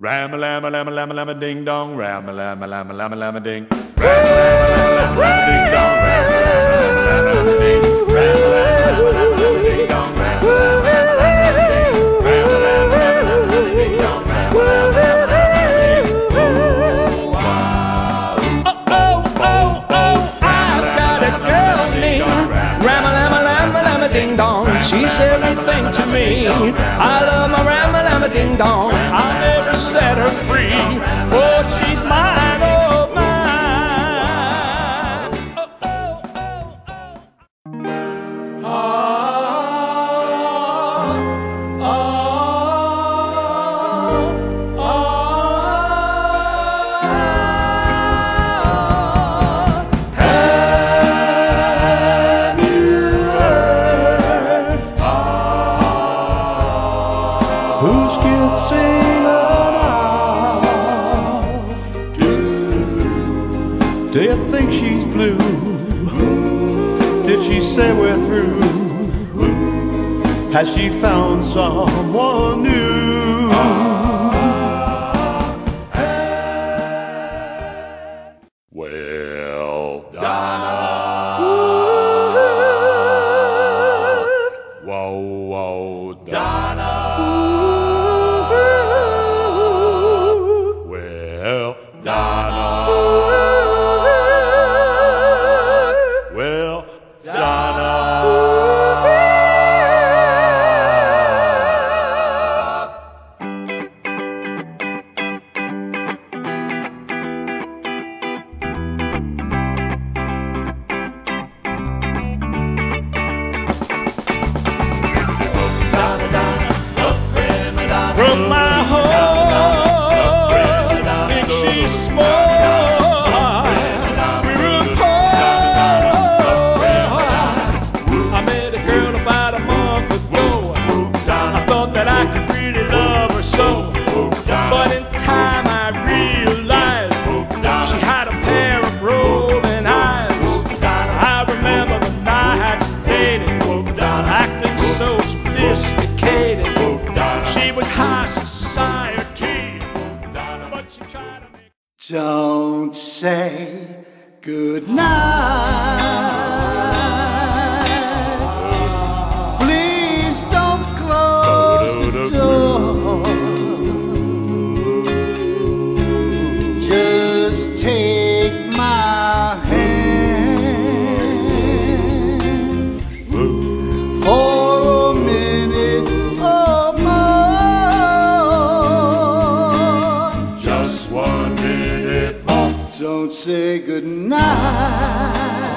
Ram a lam a lam a lam a lam a ding dong, ram a lam a lam a lam a lam a ding. Ram a lam a lam a lam a lam a ding dong, ram a lam a lam a lam a ding. Ram a lam a lam a lam a lam a ding dong, ram a lam a lam a lam a ding. Ram a lam a lam a lam a ram a lam a lam a lam a. Oh. Oh, oh, oh, I've got a girl named Ding Dong. She's everything to me. I love my Rama Lama Ding Dong. Set her free, for she's mine, oh mine. Oh, oh, oh, oh. Who's kissing her Do you think she's blue? Did she say we're through? Has she found someone new? Well, Donna. Whoa, whoa, Donna. Don't say goodnight. Don't say goodnight.